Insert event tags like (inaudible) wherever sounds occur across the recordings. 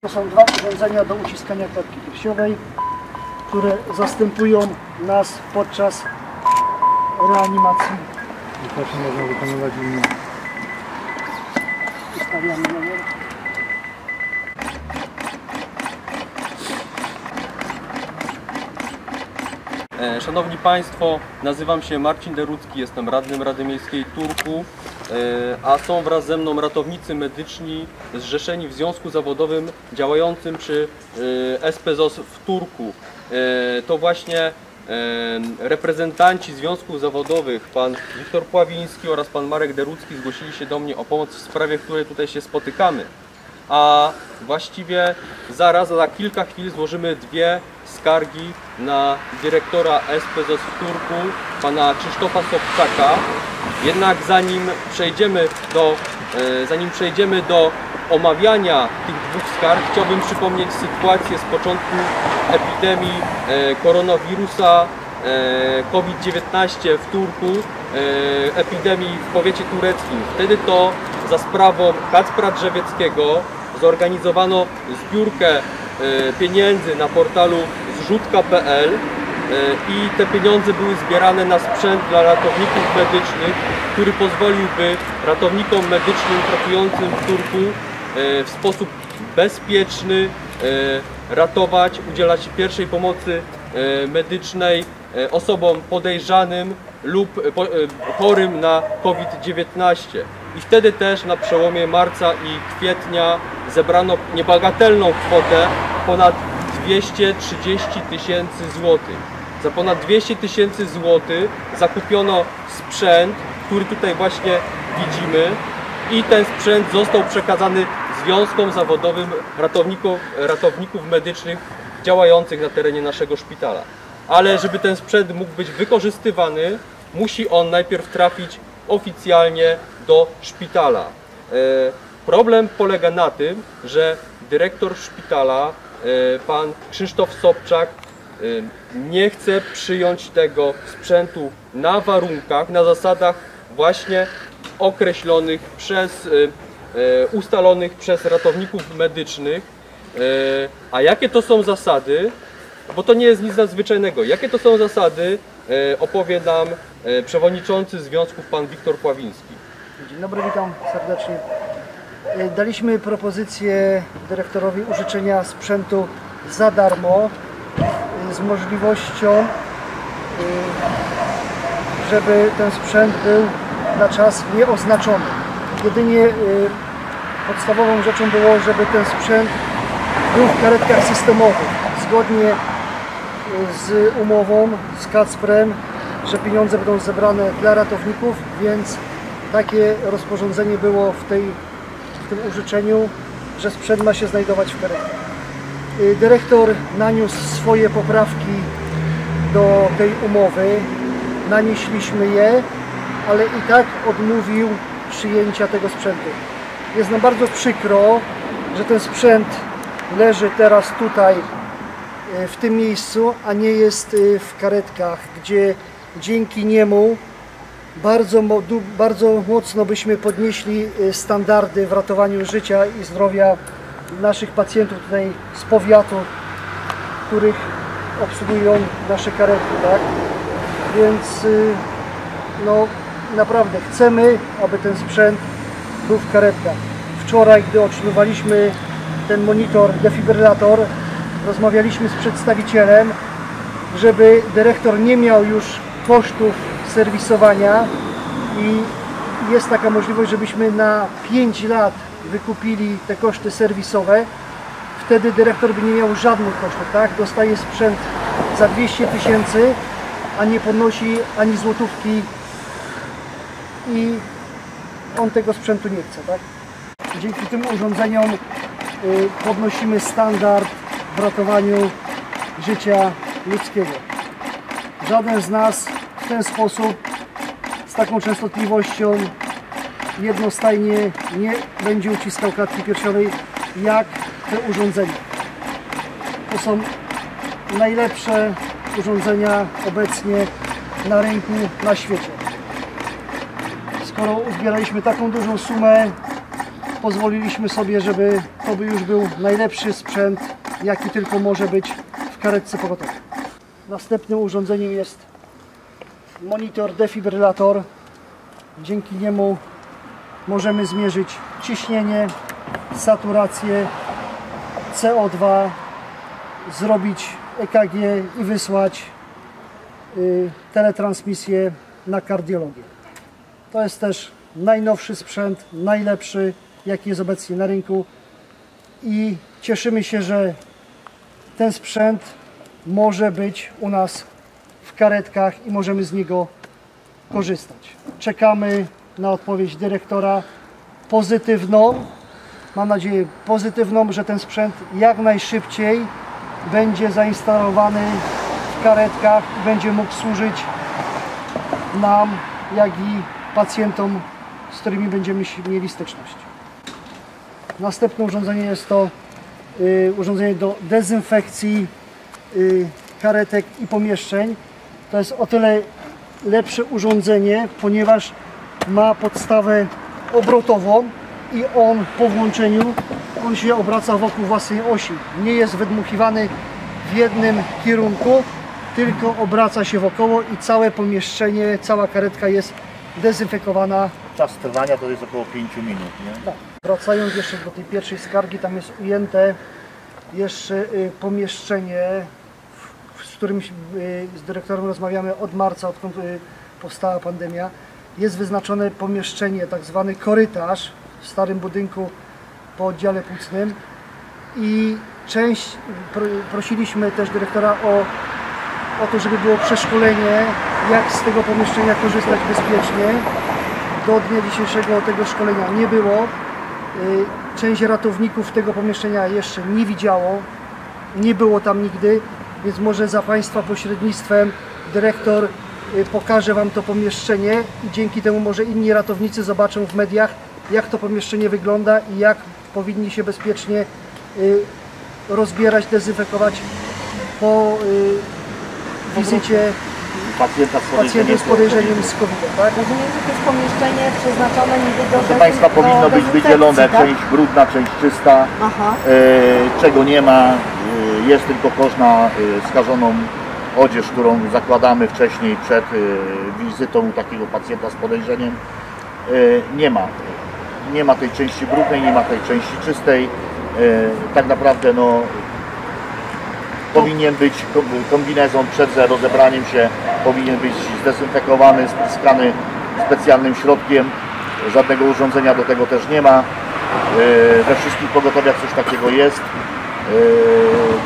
To są dwa urządzenia do uciskania klatki piersiowej, które zastępują nas podczas reanimacji. I też można wykonywać inne. Ustawiamy numer. E, Szanowni Państwo, nazywam się Marcin Derucki, jestem radnym Rady Miejskiej Turku, a są wraz ze mną ratownicy medyczni zrzeszeni w związku zawodowym działającym przy e, SPZOS w Turku. E, To właśnie e, reprezentanci związków zawodowych, pan Wiktor Pławiński oraz pan Marek Derucki zgłosili się do mnie o pomoc w sprawie, w której tutaj się spotykamy a właściwie zaraz, za kilka chwil złożymy dwie skargi na dyrektora SPZOS w Turku, pana Krzysztofa Sobczaka. Jednak zanim przejdziemy do, e, zanim przejdziemy do omawiania tych dwóch skarg, chciałbym przypomnieć sytuację z początku epidemii e, koronawirusa e, COVID-19 w Turku, epidemii w powiecie tureckim. Wtedy to za sprawą Kacpra Drzewieckiego zorganizowano zbiórkę pieniędzy na portalu zrzutka.pl i te pieniądze były zbierane na sprzęt dla ratowników medycznych, który pozwoliłby ratownikom medycznym pracującym w Turku e, w sposób bezpieczny e, ratować, udzielać pierwszej pomocy e, medycznej osobom podejrzanym lub chorym na COVID-19. I wtedy też na przełomie marca i kwietnia zebrano niebagatelną kwotę ponad 230 tysięcy złotych. Za ponad 200 tysięcy złotych zakupiono sprzęt, który tutaj właśnie widzimy i ten sprzęt został przekazany związkom zawodowym ratowników, ratowników medycznych działających na terenie naszego szpitala. Ale żeby ten sprzęt mógł być wykorzystywany, musi on najpierw trafić oficjalnie do szpitala. E, Problem polega na tym, że dyrektor szpitala, e, pan Krzysztof Sobczak, nie chce przyjąć tego sprzętu na warunkach, na zasadach właśnie określonych przez, e, e, ustalonych przez ratowników medycznych. E, A jakie to są zasady? Bo to nie jest nic nadzwyczajnego. Jakie to są zasady? Opowie nam przewodniczący związków pan Wiktor Pławiński. Dzień dobry, witam serdecznie. Daliśmy propozycję dyrektorowi użyczenia sprzętu za darmo z możliwością, e, żeby ten sprzęt był na czas nieoznaczony. Jedynie e, podstawową rzeczą było, żeby ten sprzęt był w karetkach systemowych. Zgodnie z umową z Kacprem, że pieniądze będą zebrane dla ratowników, więc takie rozporządzenie było w, tej, w tym użyczeniu, że sprzęt ma się znajdować w karetkach. Y, Dyrektor naniósł swoje poprawki do tej umowy, nanieśliśmy je, ale i tak odmówił przyjęcia tego sprzętu. Jest nam bardzo przykro, że ten sprzęt leży teraz tutaj e, w tym miejscu, a nie jest e, w karetkach, gdzie dzięki niemu bardzo, bardzo mocno byśmy podnieśli standardy w ratowaniu życia i zdrowia naszych pacjentów tutaj z powiatu, których obsługują nasze karetki, tak? Więc y, no naprawdę chcemy, aby ten sprzęt był w karetkach. Wczoraj, gdy otrzymywaliśmy ten monitor, defibrylator, rozmawialiśmy z przedstawicielem, żeby dyrektor nie miał już kosztów serwisowania i jest taka możliwość, żebyśmy na 5 lat wykupili te koszty serwisowe. Wtedy dyrektor by nie miał żadnych kosztów, tak? Dostaje sprzęt za 200 tysięcy, a nie podnosi ani złotówki i on tego sprzętu nie chce, tak? Dzięki tym urządzeniom y, podnosimy standard w ratowaniu życia ludzkiego. Żaden z nas w ten sposób, z taką częstotliwością jednostajnie nie będzie uciskał klatki piersiowej jak te urządzenia. To są najlepsze urządzenia obecnie na rynku na świecie. Skoro uzbieraliśmy taką dużą sumę, pozwoliliśmy sobie, żeby to by już był najlepszy sprzęt, jaki tylko może być w karetce pogotowej. Następnym urządzeniem jest monitor defibrylator. Dzięki niemu możemy zmierzyć ciśnienie, saturację, CO2, zrobić EKG i wysłać y, teletransmisję na kardiologię. To jest też najnowszy sprzęt, najlepszy, jaki jest obecnie na rynku i cieszymy się, że ten sprzęt może być u nas w karetkach i możemy z niego korzystać. Czekamy na odpowiedź dyrektora pozytywną. Mam nadzieję pozytywną, że ten sprzęt jak najszybciej będzie zainstalowany w karetkach i będzie mógł służyć nam, jak i pacjentom, z którymi będziemy mieli styczność. Następne urządzenie jest to y, urządzenie do dezynfekcji y, karetek i pomieszczeń. To jest o tyle lepsze urządzenie, ponieważ ma podstawę obrotową i on po włączeniu on się obraca wokół własnej osi. Nie jest wydmuchiwany w jednym kierunku, tylko obraca się wokoło i całe pomieszczenie, cała karetka jest dezynfekowana Czas trwania to jest około 5 minut, nie? tak. Wracając jeszcze do tej pierwszej skargi, tam jest ujęte jeszcze y, pomieszczenie, z którym y, z dyrektorem rozmawiamy od marca, odkąd y, powstała pandemia. Jest wyznaczone pomieszczenie, tak zwany korytarz w starym budynku po oddziale płucnym i część, pro, prosiliśmy też dyrektora o, o to, żeby było przeszkolenie, jak z tego pomieszczenia korzystać bezpiecznie. Do dnia dzisiejszego tego szkolenia nie było. Y, Część ratowników tego pomieszczenia jeszcze nie widziało, nie było tam nigdy, więc może za Państwa pośrednictwem dyrektor y, pokaże Wam to pomieszczenie i dzięki temu może inni ratownicy zobaczą w mediach, jak to pomieszczenie wygląda i jak powinni się bezpiecznie y, rozbierać, dezynfekować po y, wizycie Pacjenta z pacjentów z podejrzeniem z COVID, tak? Rozumiem, że to jest pomieszczenie przeznaczone niby do Proszę Państwa, powinno być wydzielone tak? część brudna, część czysta, Aha. e, czego nie ma, e, jest tylko kosz na e, skażoną odzież, którą zakładamy wcześniej przed e, wizytą takiego pacjenta z podejrzeniem. E, Nie ma. Nie ma tej części brudnej, nie ma tej części czystej. E, Tak naprawdę no, powinien być ko- kombinezon przed rozebraniem się, powinien być zdezynfekowany, spryskany specjalnym środkiem. Żadnego urządzenia do tego też nie ma. We wszystkich pogotowiach coś takiego jest.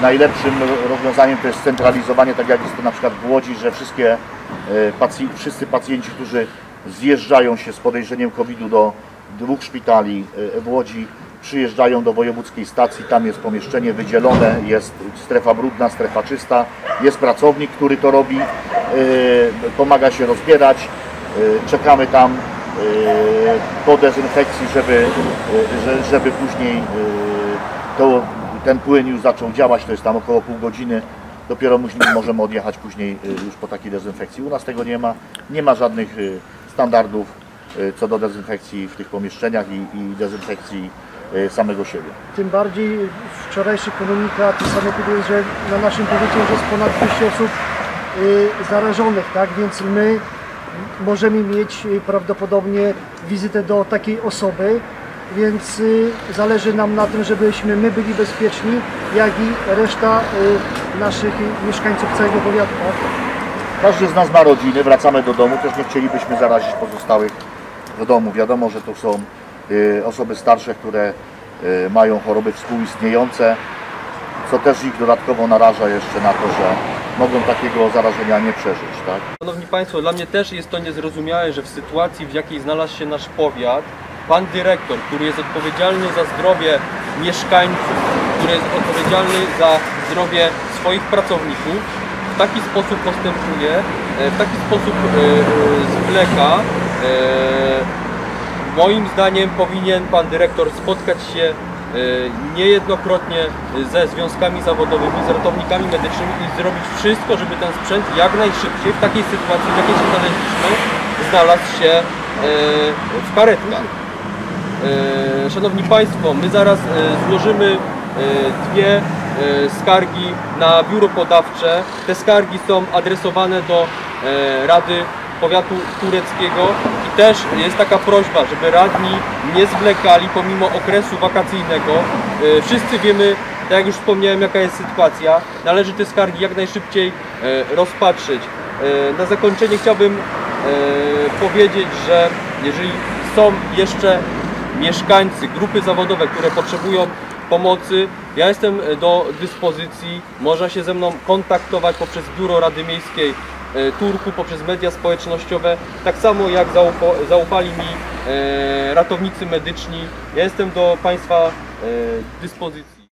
Najlepszym rozwiązaniem to jest centralizowanie, tak jak jest to na przykład w Łodzi, że wszystkie yy, pacj- wszyscy pacjenci, którzy zjeżdżają się z podejrzeniem COVID-u do dwóch szpitali yy, w Łodzi, przyjeżdżają do wojewódzkiej stacji, tam jest pomieszczenie wydzielone, jest strefa brudna, strefa czysta, jest pracownik, który to robi, yy, pomaga się rozbierać, czekamy tam po dezynfekcji, żeby, że- żeby później to, ten płyn już zaczął działać, to jest tam około pół godziny, dopiero (clears throat) możemy odjechać później yy, już po takiej dezynfekcji. U nas tego nie ma, nie ma żadnych yy, standardów yy, co do dezynfekcji w tych pomieszczeniach i, i dezynfekcji samego siebie. Tym bardziej wczorajszy komunikat sanepiduje, że na naszym powiecie już jest ponad 200 osób y, zarażonych, tak? Więc my możemy mieć y, prawdopodobnie wizytę do takiej osoby, więc y, zależy nam na tym, żebyśmy my byli bezpieczni, jak i reszta y, naszych mieszkańców całego powiatu, tak? Każdy z nas ma rodziny, wracamy do domu, też nie chcielibyśmy zarazić pozostałych w domu. Wiadomo, że to są y, osoby starsze, które mają choroby współistniejące, co też ich dodatkowo naraża jeszcze na to, że mogą takiego zarażenia nie przeżyć. Tak? Szanowni Państwo, dla mnie też jest to niezrozumiałe, że w sytuacji, w jakiej znalazł się nasz powiat, pan dyrektor, który jest odpowiedzialny za zdrowie mieszkańców, który jest odpowiedzialny za zdrowie swoich pracowników, w taki sposób postępuje, e, w taki sposób e, e, zwleka. Moim zdaniem powinien pan dyrektor spotkać się niejednokrotnie ze związkami zawodowymi, z ratownikami medycznymi i zrobić wszystko, żeby ten sprzęt jak najszybciej w takiej sytuacji, w jakiej się znaleźliśmy, znalazł się w karetkach. E, Szanowni Państwo, my zaraz e, złożymy e, dwie skargi na biuro podawcze. Te skargi są adresowane do Rady Powiatu Tureckiego i też jest taka prośba, żeby radni nie zwlekali pomimo okresu wakacyjnego. Wszyscy wiemy, tak jak już wspomniałem, jaka jest sytuacja. Należy te skargi jak najszybciej rozpatrzyć. Na zakończenie chciałbym powiedzieć, że jeżeli są jeszcze mieszkańcy, grupy zawodowe, które potrzebują pomocy, ja jestem e, do dyspozycji. Można się ze mną kontaktować poprzez Biuro Rady Miejskiej e, Turku, poprzez media społecznościowe, tak samo jak zaufa- zaufali mi e, ratownicy medyczni. Ja jestem do Państwa dyspozycji.